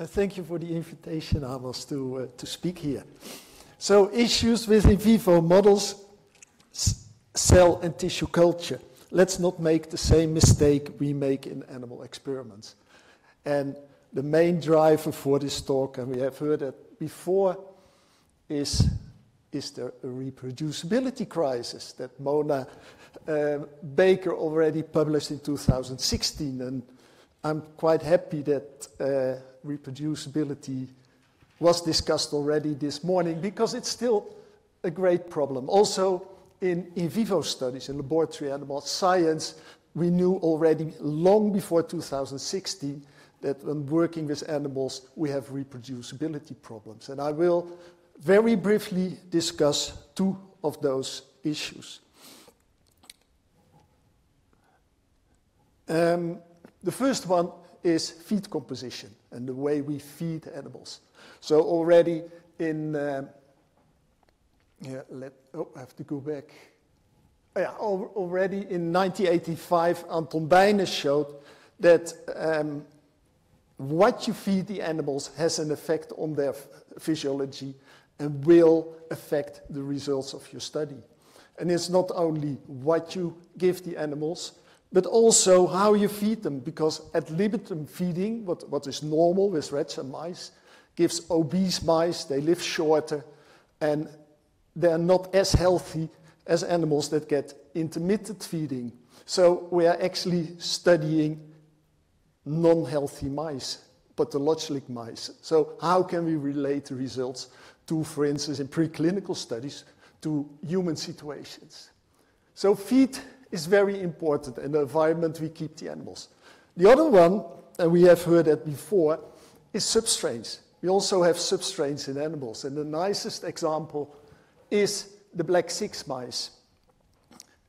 Uh, thank you for the invitation, Amos, to, uh, to speak here. So, issues with in vivo models, cell and tissue culture. Let's not make the same mistake we make in animal experiments. And the main driver for this talk, and we have heard it before, is is there a reproducibility crisis that Monya uh, Baker already published in 2016? And I'm quite happy that uh, reproducibility was discussed already this morning because it's still a great problem. Also, in in vivo studies, in laboratory animal science, we knew already long before 2016 that when working with animals, we have reproducibility problems. And I will very briefly discuss two of those issues. Um, the first one is feed composition and the way we feed animals. So already in, um, yeah, let, oh, I have to go back. Yeah, already in 1985, Anton Beynen showed that um, what you feed the animals has an effect on their physiology and will affect the results of your study. And it's not only what you give the animals, but also how you feed them, because ad libitum feeding, what, what is normal with rats and mice, gives obese mice, they live shorter, and they're not as healthy as animals that get intermittent feeding. So we are actually studying non-healthy mice, pathologic mice. So how can we relate the results to, for instance, in preclinical studies, to human situations. So feed is very important in the environment we keep the animals. The other one, and we have heard that before, is substrains. We also have substrains in animals, and the nicest example is the black six mice.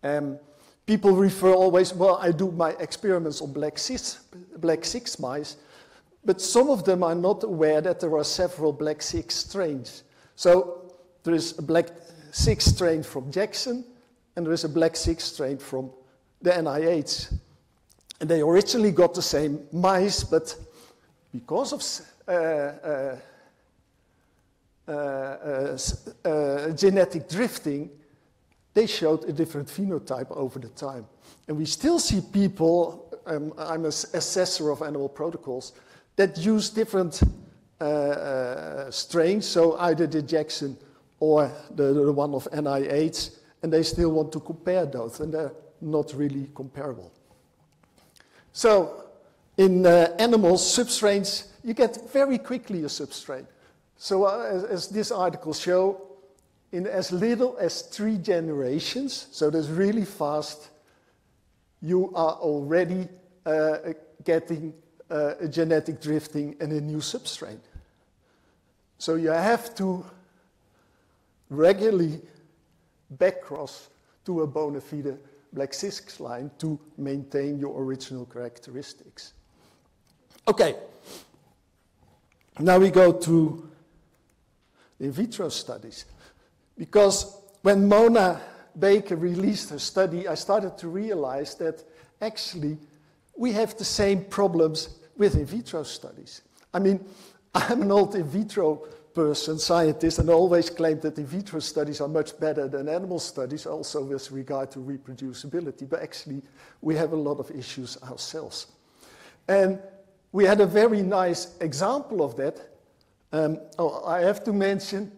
Um, people refer always, well, I do my experiments on black six, black six mice, but some of them are not aware that there are several black six strains. So there is a black six strain from Jackson, and there is a black six strain from the NIH. And they originally got the same mice, but because of uh, uh, uh, uh, uh genetic drifting, they showed a different phenotype over the time. And we still see people, um, I'm an assessor of animal protocols, that use different uh, uh, strains, so either the Jackson or the, the one of NIH, and they still want to compare those, and they're not really comparable. So in uh, animals, substrains, you get very quickly a substrain. So uh, as, as, this article show, in as little as three generations, so that's really fast, you are already uh, getting uh, a genetic drifting and a new substrain. So you have to regularly backcross to a bona fide black six line to maintain your original characteristics. Okay, now we go to in vitro studies. Because when Monya Baker released her study, I started to realize that actually we have the same problems with in vitro studies. I mean, I'm an old in vitro person, scientist, and always claimed that in vitro studies are much better than animal studies, also with regard to reproducibility. But actually, we have a lot of issues ourselves. And we had a very nice example of that. Um, oh, I have to mention,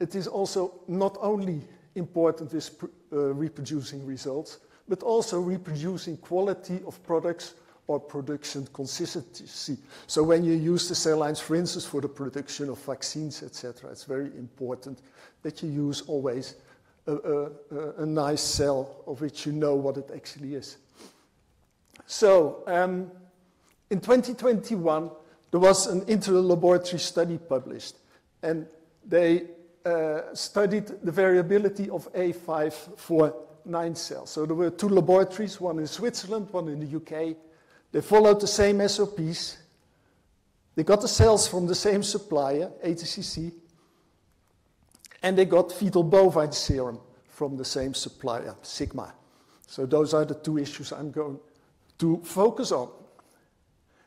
it is also not only important with uh, reproducing results, but also reproducing quality of products or production consistency. So when you use the cell lines, for instance, for the production of vaccines, etc., it's very important that you use always a, a, a, nice cell of which you know what it actually is. So um, in 2021, there was an interlaboratory study published, and they uh, studied the variability of A549 cells. So there were two laboratories, one in Switzerland, one in the UK, they followed the same SOPs. They got the cells from the same supplier, ATCC, and they got fetal bovine serum from the same supplier, Sigma. So those are the two issues I'm going to focus on.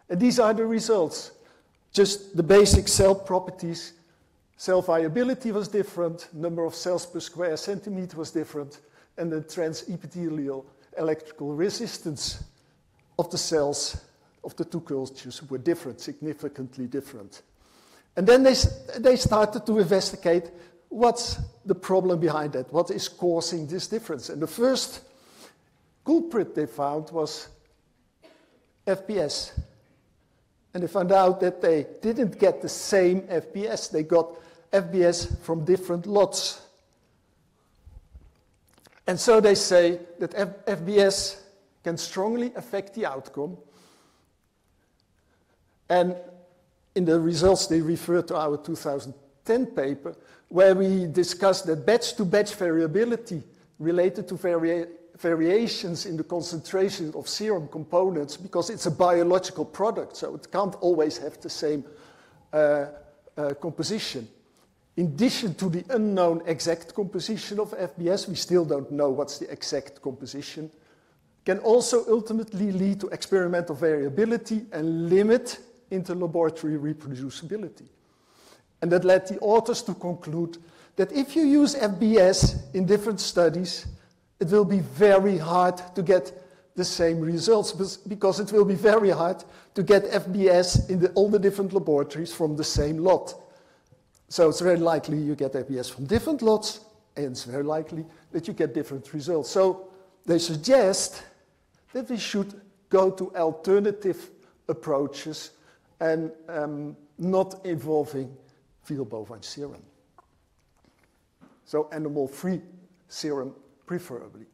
And these are the results. just the basic cell properties. Cell viability was different, number of cells per square centimeter was different, and the transepithelial electrical resistance of the cells of the two cultures were different, significantly different. And then they, they started to investigate what's the problem behind that, what is causing this difference. And the first culprit they found was FBS. And they found out that they didn't get the same FBS, they got FBS from different lots. And so they say that F FBS can strongly affect the outcome. And in the results, they refer to our 2010 paper, where we discussed that batch to batch variability related to vari variations in the concentration of serum components because it's a biological product, so it can't always have the same uh, uh, composition. In addition to the unknown exact composition of FBS, we still don't know what's the exact composition, can also ultimately lead to experimental variability and limit interlaboratory reproducibility. And that led the authors to conclude that if you use FBS in different studies, it will be very hard to get the same results because it will be very hard to get FBS in the, all the different laboratories from the same lot. So it's very likely you get FBS from different lots, and it's very likely that you get different results. So they suggest that we should go to alternative approaches and um, not involving fetal bovine serum. So animal-free serum preferably.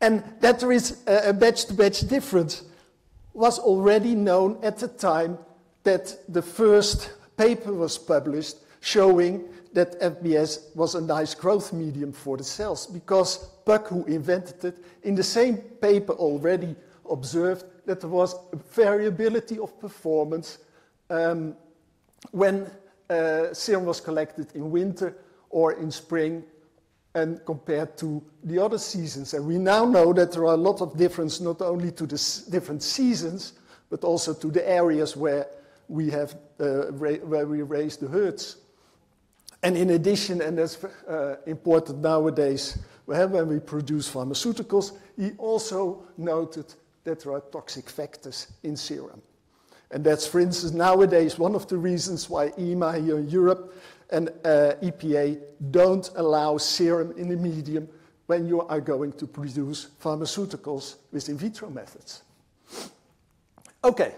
And that there is a batch-to-batch -batch difference was already known at the time that the first paper was published showing that FBS was a nice growth medium for the cells because Buck, who invented it, in the same paper already observed that there was variability of performance um, when uh, serum was collected in winter or in spring and compared to the other seasons. And we now know that there are a lot of differences not only to the different seasons, but also to the areas where we have uh, where we raise the herds. And in addition, and that's uh, important nowadays, when we produce pharmaceuticals, he also noted that there are toxic factors in serum. And that's, for instance, nowadays one of the reasons why EMA here in Europe and uh, EPA don't allow serum in the medium when you are going to produce pharmaceuticals with in vitro methods. Okay,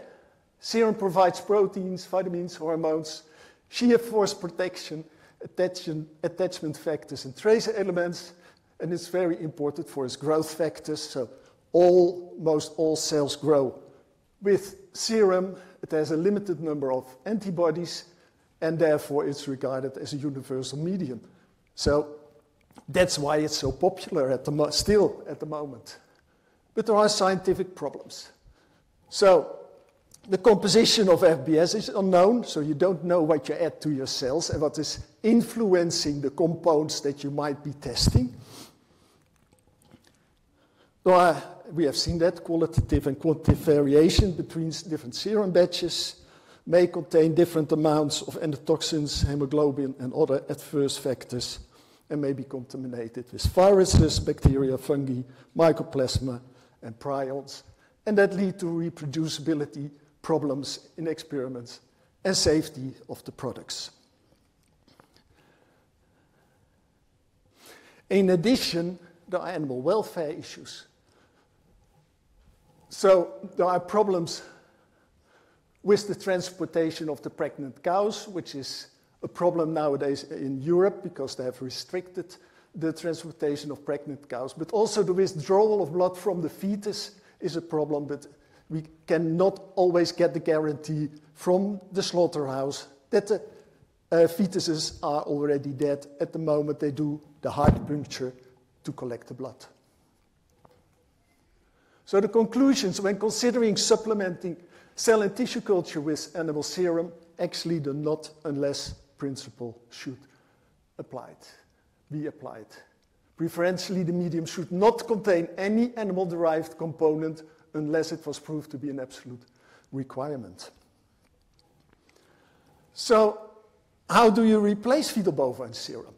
serum provides proteins, vitamins, hormones, shear force protection, attachment, factors, and tracer elements, and it's very important for its growth factors. So almost all cells grow. With serum, it has a limited number of antibodies, and therefore it's regarded as a universal medium. So that's why it's so popular at the still at the moment. But there are scientific problems. So the composition of FBS is unknown, so you don't know what you add to your cells and what is influencing the compounds that you might be testing. Well, we have seen that qualitative and quantitative variation between different serum batches may contain different amounts of endotoxins, hemoglobin, and other adverse factors, and may be contaminated with viruses, bacteria, fungi, mycoplasma, and prions, and that lead to reproducibility problems in experiments and safety of the products. In addition, there are animal welfare issues. So there are problems with the transportation of the pregnant cows, which is a problem nowadays in Europe because they have restricted the transportation of pregnant cows. But also the withdrawal of blood from the fetus is a problem, but we cannot always get the guarantee from the slaughterhouse that the uh, fetuses are already dead at the moment they do the heart puncture to collect the blood. So the conclusions when considering supplementing cell and tissue culture with animal serum, actually the not unless principle should applied, be applied. Preferentially, the medium should not contain any animal-derived component unless it was proved to be an absolute requirement. So, how do you replace fetal bovine serum?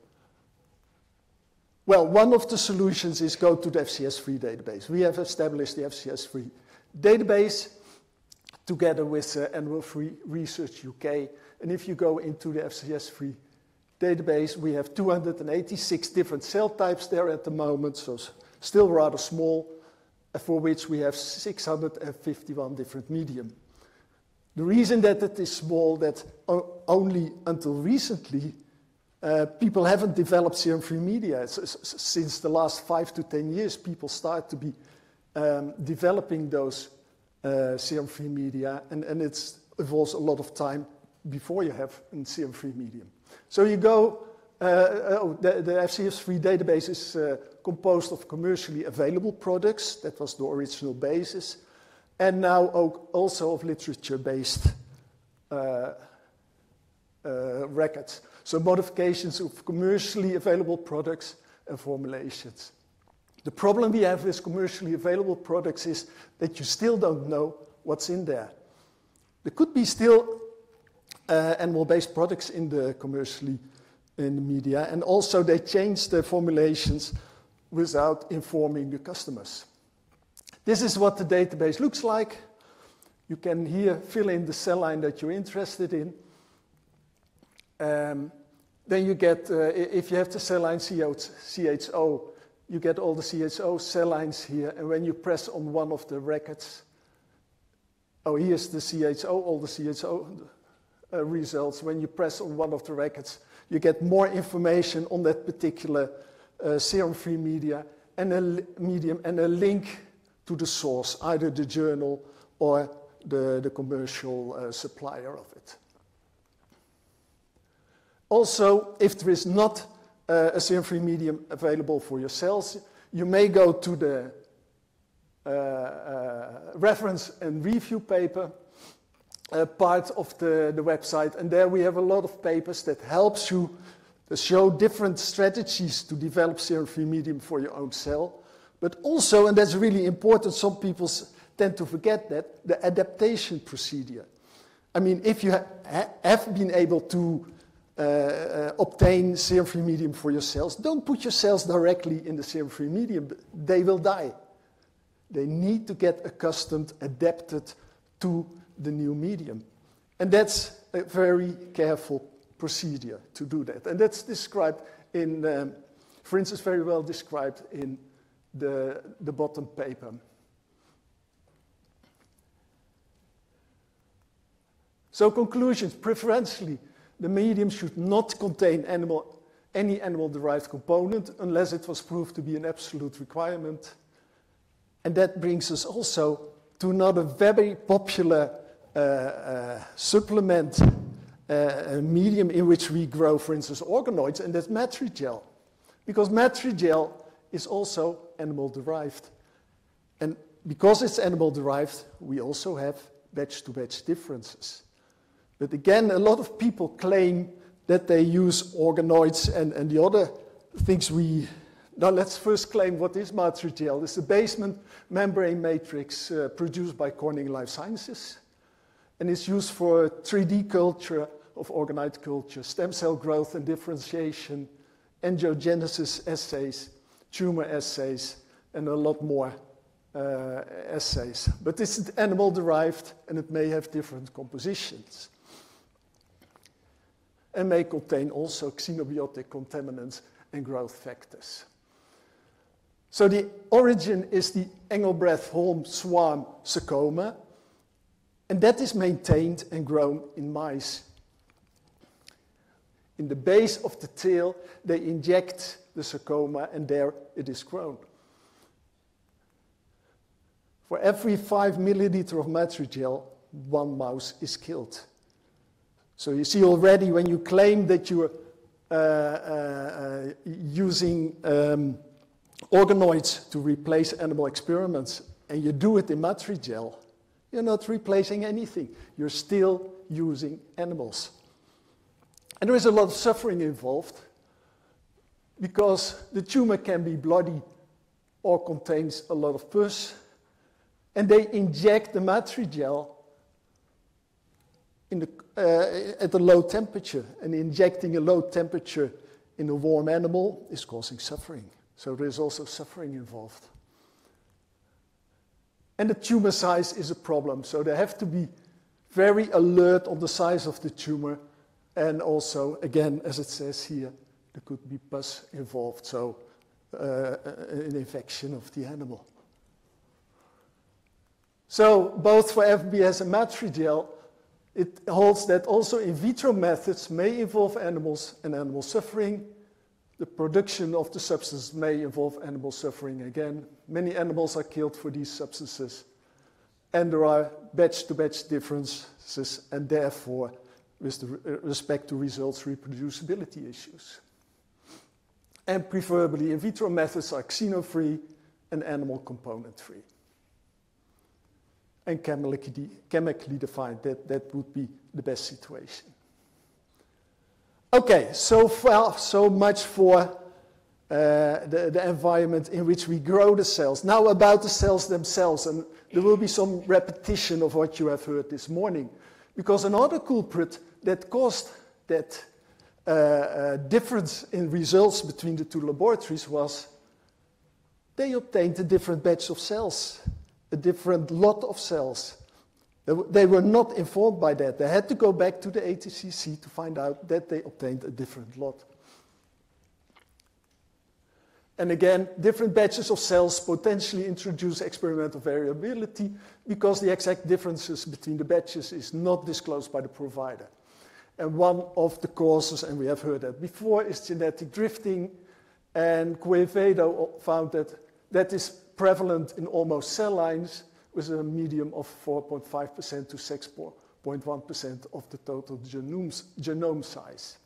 Well, one of the solutions is go to the FCS-free database. We have established the FCS-free database together with uh, Animal Free Research UK. And if you go into the FCS-free database, we have 286 different cell types there at the moment, so still rather small, for which we have 651 different medium. The reason that it is small, that only until recently, uh, people haven't developed serum-free media. since the last five to 10 years, people start to be um, developing those uh, serum-free media, and, and it involves a lot of time before you have a serum-free medium. So you go, oh, the, the FCS-free database is uh, composed of commercially available products. That was the original basis. And now also of literature-based uh, uh, records. So modifications of commercially available products and formulations. The problem we have with commercially available products is that you still don't know what's in there. There could be still uh, animal-based products in the commercially in the media, and also they change the formulations without informing the customers. This is what the database looks like. You can here fill in the cell line that you're interested in. Um, then you get, uh, if you have the cell line CHO, you get all the CHO cell lines here, and when you press on one of the records, oh, here's the CHO, all the CHO uh, results. When you press on one of the records, you get more information on that particular uh, serum-free media and a medium and a link to the source, either the journal or the, the commercial uh, supplier of it. Also, if there is not uh, a serum-free medium available for your cells, you may go to the uh, uh, reference and review paper uh, part of the, the website, and there we have a lot of papers that helps you to show different strategies to develop serum-free medium for your own cell, but also, and that's really important, some people tend to forget that, the adaptation procedure. I mean, if you ha have been able to uh, uh, obtain serum-free medium for your cells, don't put your cells directly in the serum-free medium. They will die. They need to get accustomed, adapted to the new medium. And that's a very careful procedure to do that. And that's described in, um, for instance, very well described in the, the bottom paper. So conclusions, preferentially, the medium should not contain animal, any animal-derived component unless it was proved to be an absolute requirement. And that brings us also to another very popular Uh, uh, supplement uh, a medium in which we grow, for instance, organoids, and that's matrigel. Because matrigel is also animal derived. And because it's animal derived, we also have batch to batch differences. But again, a lot of people claim that they use organoids and, and the other things we. Now, let's first claim what is matrigel. It's the basement membrane matrix uh, produced by Corning Life Sciences. And it's used for 3D culture of organoid culture, stem cell growth and differentiation, angiogenesis assays, tumor assays, and a lot more uh, assays. But is animal derived and it may have different compositions. And may contain also xenobiotic contaminants and growth factors. So the origin is the Engelbreth Holm Swarm sarcoma, and that is maintained and grown in mice. In the base of the tail, they inject the sarcoma, and there it is grown. For every five milliliter of matrigel, one mouse is killed. So you see already when you claim that you're uh, uh, uh, using um, organoids to replace animal experiments, and you do it in matrigel, you're not replacing anything. You're still using animals. And there is a lot of suffering involved because the tumor can be bloody or contains a lot of pus. And they inject the matrigel in the, uh, at a low temperature, and injecting a low temperature in a warm animal is causing suffering. So there is also suffering involved. And the tumor size is a problem, so they have to be very alert on the size of the tumor, and also, again, as it says here, there could be pus involved, so uh, an infection of the animal. So both for FBS and Matrigel, it holds that also in vitro methods may involve animals and animal suffering. The production of the substance may involve animal suffering again. Many animals are killed for these substances. And there are batch-to-batch differences, and therefore, with uh, respect to results, reproducibility issues. And preferably, in vitro methods are xeno-free and animal component-free and chemically, chemically defined. That, that would be the best situation. Okay, so far, so much for uh, the, the environment in which we grow the cells. Now about the cells themselves, and there will be some repetition of what you have heard this morning. Because another culprit that caused that uh, uh, difference in results between the two laboratories was they obtained a different batch of cells a different lot of cells. They were not informed by that. They had to go back to the ATCC to find out that they obtained a different lot. And again, different batches of cells potentially introduce experimental variability because the exact differences between the batches is not disclosed by the provider. And one of the causes, and we have heard that before, is genetic drifting. And Quevedo found that that is prevalent in almost cell lines with a medium of 4.5% to 6.1% of the total genomes, genome size.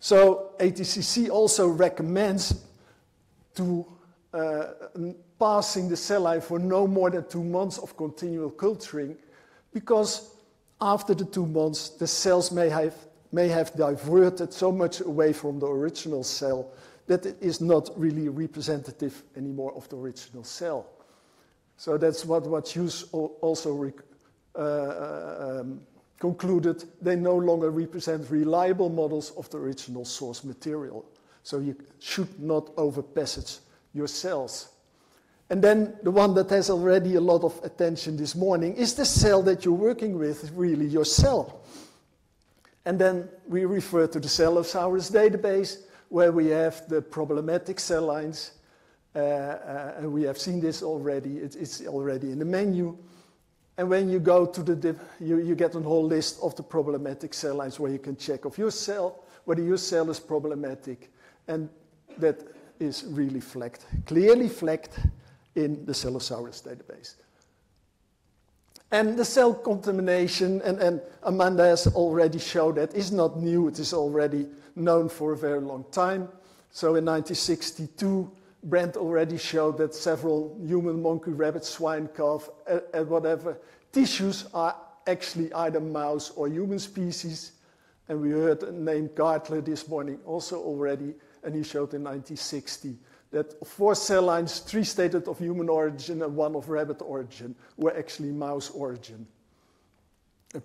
So ATCC also recommends to uh, passing the cell line for no more than two months of continual culturing because after the two months the cells may have, may have diverted so much away from the original cell that it is not really representative anymore of the original cell. So that's what, what Hughes also uh, um, concluded. They no longer represent reliable models of the original source material. So you should not overpassage your cells. And then the one that has already a lot of attention this morning is the cell that you're working with really your cell. And then we refer to the Cellosaurus database, where we have the problematic cell lines. Uh, uh, we have seen this already. It, it's already in the menu. And when you go to the, you, you get a whole list of the problematic cell lines where you can check of your cell, whether your cell is problematic. And that is really flagged, clearly flagged in the Cellosaurus database. And the cell contamination, and, and Amanda has already showed that, is not new. It is already known for a very long time. So in 1962, Brent already showed that several human, monkey, rabbit, swine, calf, and whatever tissues are actually either mouse or human species. And we heard a name Gartler this morning also already, and he showed in 1960 that four cell lines, three stated of human origin and one of rabbit origin, were actually mouse origin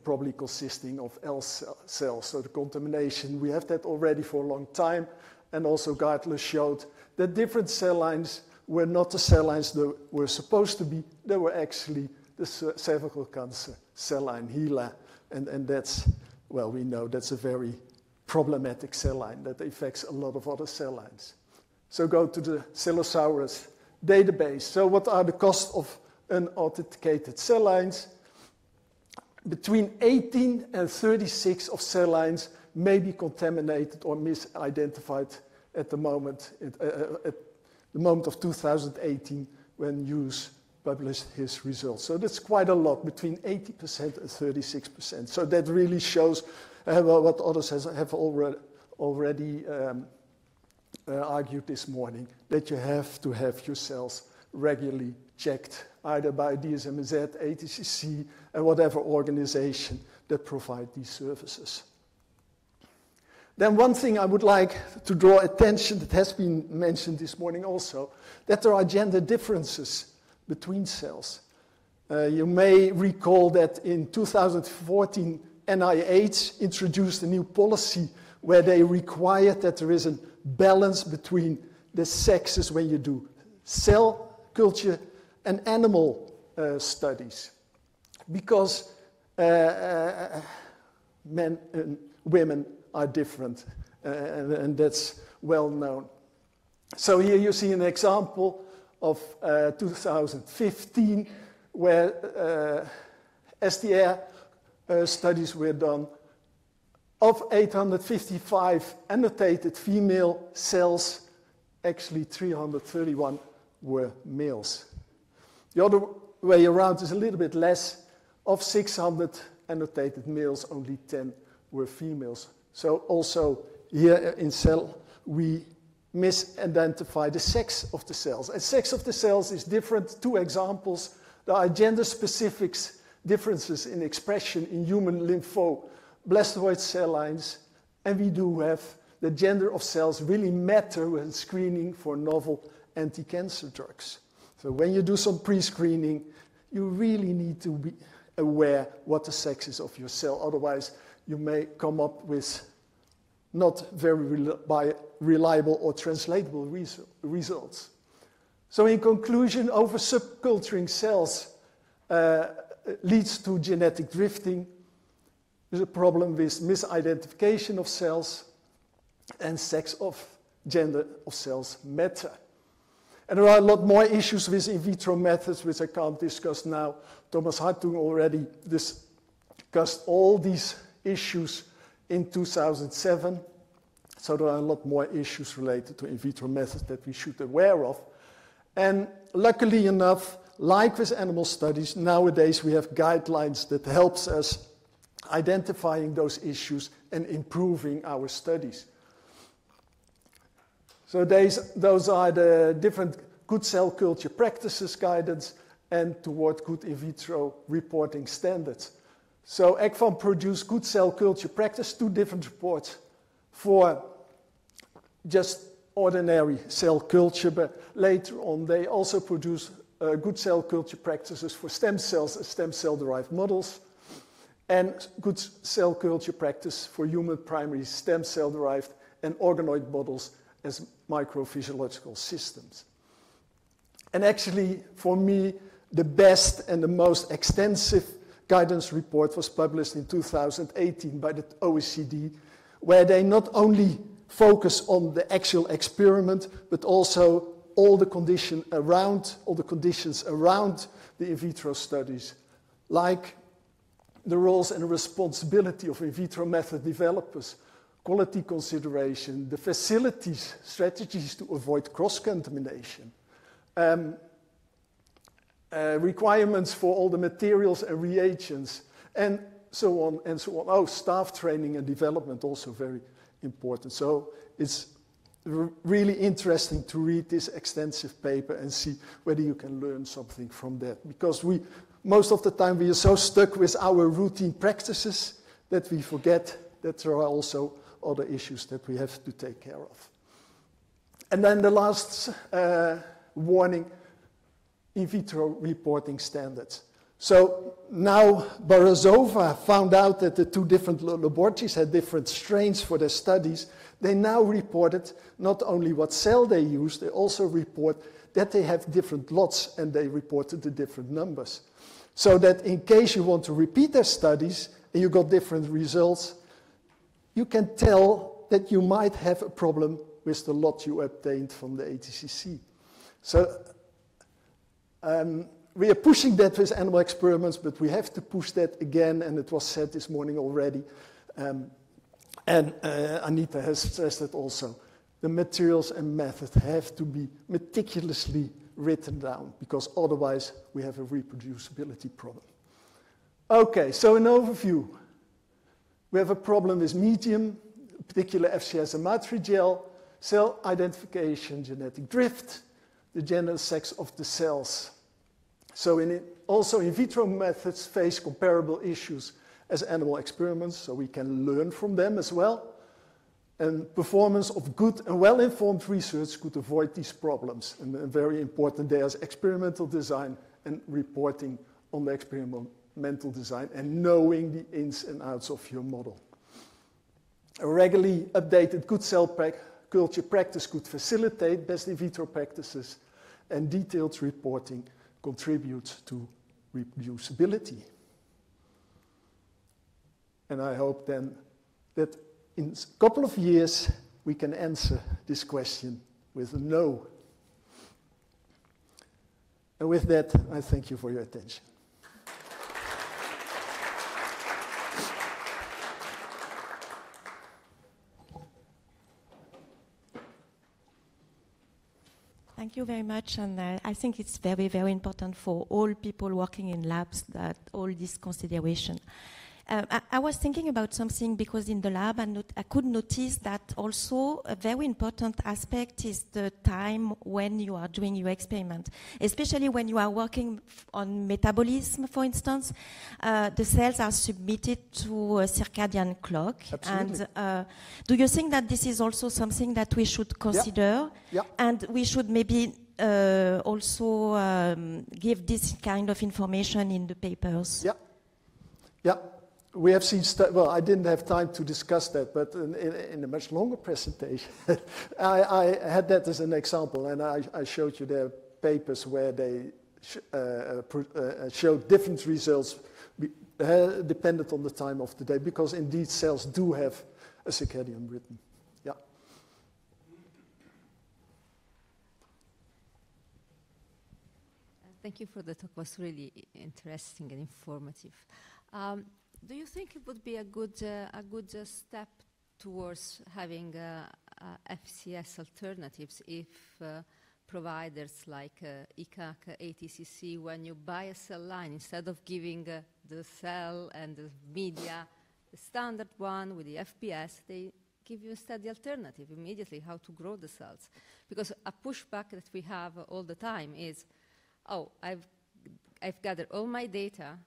probably consisting of L cells. So the contamination, we have that already for a long time. And also Gartler showed that different cell lines were not the cell lines that were supposed to be. They were actually the cervical cancer cell line, HeLa. And, and that's, well, we know that's a very problematic cell line that affects a lot of other cell lines. So go to the Cellosaurus database. So what are the costs of unauthenticated cell lines? between 18 and 36 of cell lines may be contaminated or misidentified at the moment, at, uh, at the moment of 2018 when Hughes published his results. So that's quite a lot, between 80% and 36%. So that really shows uh, what others has, have already, already um, uh, argued this morning, that you have to have your cells regularly checked either by DSMZ, ATCC, and whatever organization that provide these services. Then one thing I would like to draw attention that has been mentioned this morning also, that there are gender differences between cells. Uh, you may recall that in 2014, NIH introduced a new policy where they required that there is a balance between the sexes when you do cell culture and animal uh, studies. Because uh, uh men and women are different, uh, and, and, that's well known. So here you see an example of uh, 2015 where STR studies were done of 855 annotated female cells, actually 331 were males. The other way around is a little bit less. Of 600 annotated males, only 10 were females. So also here in cell, we misidentify the sex of the cells. And sex of the cells is different. Two examples. There are gender-specific differences in expression in human lympho blastoid cell lines, and we do have the gender of cells really matter when screening for novel anti-cancer drugs. So when you do some pre-screening, you really need to be aware what the sex is of your cell. Otherwise, you may come up with not very reliable or translatable results. So in conclusion, over subculturing cells uh, leads to genetic drifting, there's a problem with misidentification of cells and sex of gender of cells matter. And there are a lot more issues with in vitro methods, which I can't discuss now. Thomas Hartung already discussed all these issues in 2007. So there are a lot more issues related to in vitro methods that we should be aware of. And luckily enough, like with animal studies, nowadays we have guidelines that helps us identifying those issues and improving our studies. So these, those are the different good cell culture practices guidance and toward good in vitro reporting standards. So ECVAM produced good cell culture practice, two different reports for just ordinary cell culture, but later on they also produce uh, good cell culture practices for stem cells and stem cell derived models and good cell culture practice for human primary stem cell derived and organoid models as microphysiological systems. And actually, for me, the best and the most extensive guidance report was published in 2018 by the OECD, where they not only focus on the actual experiment, but also all the condition around, all the conditions around the in vitro studies, like the roles and responsibility of in vitro method developers, quality consideration, the facilities, strategies to avoid cross-contamination, um, uh, requirements for all the materials and reagents, and so on and so on. Oh, staff training and development also very important. So it's really interesting to read this extensive paper and see whether you can learn something from that. Because we most of the time we are so stuck with our routine practices that we forget that there are also other issues that we have to take care of. And then the last uh, warning, in vitro reporting standards. So now Barosova found out that the two different laboratories had different strains for their studies. They now reported not only what cell they used, they also report that they have different lots and they reported the different numbers. So that in case you want to repeat their studies and you got different results, you can tell that you might have a problem with the lot you obtained from the ATCC. So um, we are pushing that with animal experiments, but we have to push that again, and it was said this morning already. Um, and uh, Anita has stressed that also. The materials and methods have to be meticulously written down because otherwise we have a reproducibility problem. Okay, so an overview. We have a problem with medium, particular FCS and matrigel, cell identification, genetic drift, the gender sex of the cells. So in it, also in vitro methods face comparable issues as animal experiments, so we can learn from them as well and performance of good and well-informed research could avoid these problems. And, very important there is experimental design and reporting on the experimental design and knowing the ins and outs of your model. A regularly updated good cell culture practice could facilitate best in vitro practices, and detailed reporting contributes to reproducibility. And I hope then that in a couple of years we can answer this question with a no. And with that, I thank you for your attention. Thank you very much. And uh, I think it's very, very important for all people working in labs that all this consideration. Uh, I, I, was thinking about something because in the lab I, not, I, could notice that also a very important aspect is the time when you are doing your experiment, especially when you are working on metabolism, for instance. Uh, the cells are submitted to a circadian clock. Absolutely. And uh, do you think that this is also something that we should consider? Yeah. yeah. And we should maybe uh, also um, give this kind of information in the papers? Yeah. Yeah we have seen, well, I didn't have time to discuss that, but in, in, in a much longer presentation, I, I, had that as an example, and I, I showed you their papers where they sh uh, uh, uh, showed different results uh, dependent on the time of the day, because indeed cells do have a circadian rhythm. Yeah. Thank you for the talk. It was really interesting and informative. Um, do you think it would be a good, uh, a good uh, step towards having uh, uh FCS alternatives if uh, providers like uh, ECACC, ATCC, when you buy a cell line, instead of giving the cell and the media, the standard one with the FBS, they give you instead the alternative immediately, how to grow the cells. Because a pushback that we have all the time is, oh, I've, I've gathered all my data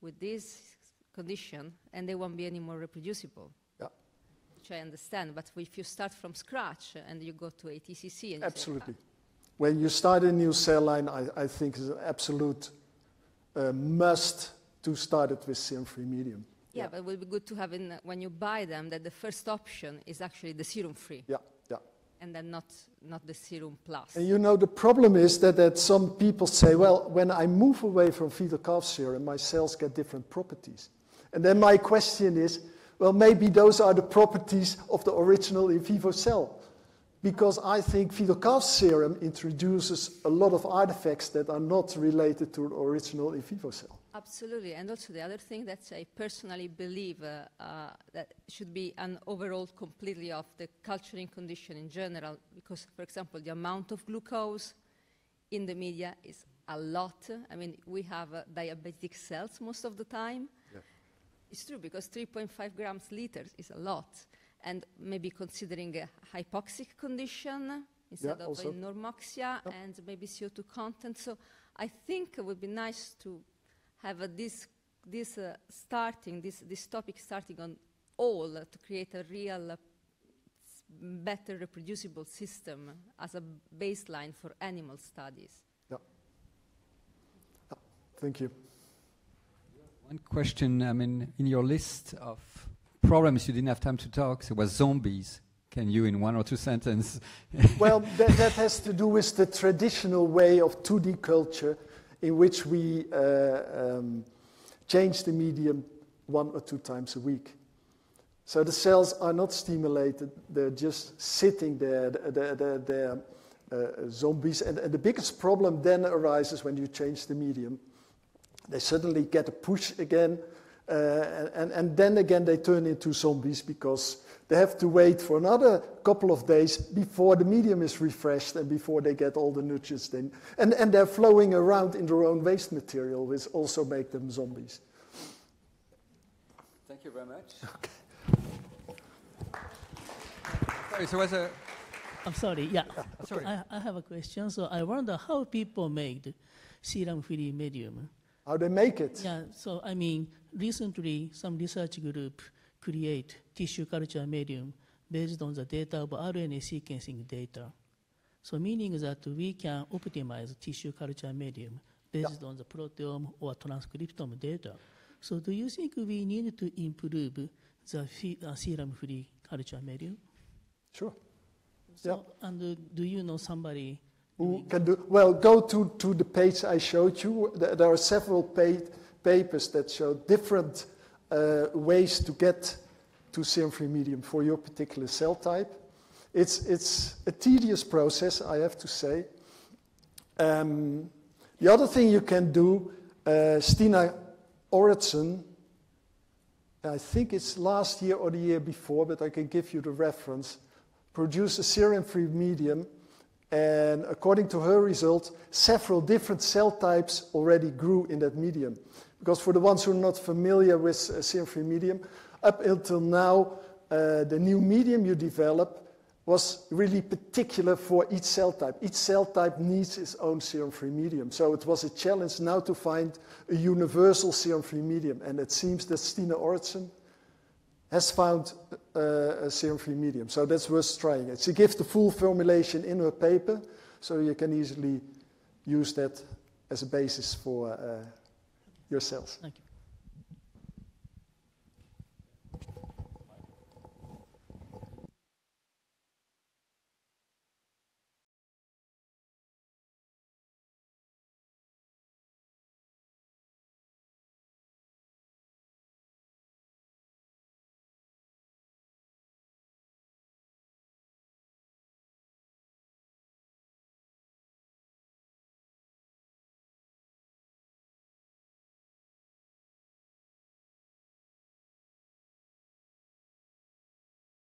with these condition and they won't be any more reproducible. Yeah. Which I understand, but if you start from scratch and you go to ATCC and Absolutely. Ah. When you start a new cell line, I, I think is an absolute uh, must to start it with serum-free medium. Yeah, yeah, but it would be good to have in, when you buy them that the first option is actually the serum-free. Yeah, yeah. And then not, not the serum plus. And you know, the problem is that, that some people say, well, when I move away from fetal calf serum, my cells get different properties. And then my question is, well, maybe those are the properties of the original in vivo cell. Because I think fetal calf serum introduces a lot of artifacts that are not related to the original in vivo cell. Absolutely. And also the other thing that I personally believe uh, uh, that should be an overall completely of the culturing condition in general, because, for example, the amount of glucose in the media is a lot. I mean, we have uh, diabetic cells most of the time. It's true because 3.5 grams liters is a lot. And maybe considering a hypoxic condition instead yeah, of also. normoxia yep. and maybe CO2 content. So I think it would be nice to have a, this, this uh, starting, this, this topic starting on all uh, to create a real uh, better reproducible system as a baseline for animal studies. Yeah. Thank you. One question, I mean, in your list of problems you didn't have time to talk, there was zombies. Can you, in one or two sentences? well, that, that, has to do with the traditional way of 2D culture in which we uh, um, change the medium one or two times a week. So the cells are not stimulated, they're just sitting there, they're, they're, they're uh, zombies. And, and the biggest problem then arises when you change the medium they suddenly get a push again, uh, and, and then again they turn into zombies because they have to wait for another couple of days before the medium is refreshed and before they get all the nutrients in. And, and they're flowing around in their own waste material, which also make them zombies. Thank you very much. Okay. Sorry, so as a... I'm sorry, yeah. sorry. I, I have a question. So I wonder how people made serum-free medium. How they make it? Yeah, so I mean, recently some research group create tissue culture medium based on the data of RNA sequencing data. So meaning that we can optimize tissue culture medium based on the proteome or transcriptome data. So do you think we need to improve the uh, serum-free culture medium? Sure. So, yeah. And uh, do you know somebody can do? Well, go to, to the page I showed you. There are several pa papers that show different uh, ways to get to serum-free medium for your particular cell type. It's, it's a tedious process, I have to say. Um, the other thing you can do, uh, Stina Oredsson, I think it's last year or the year before, but I can give you the reference, produced a serum-free medium, and according to her result, several different cell types already grew in that medium. Because for the ones who are not familiar with serum-free medium, up until now, uh, the new medium you develop was really particular for each cell type. Each cell type needs its own serum-free medium. So it was a challenge now to find a universal serum-free medium. And it seems that Stina Oredsson has found uh, a serum-free medium. So that's worth trying it. She gives the full formulation in her paper, so you can easily use that as a basis for uh, your cells. Thank you.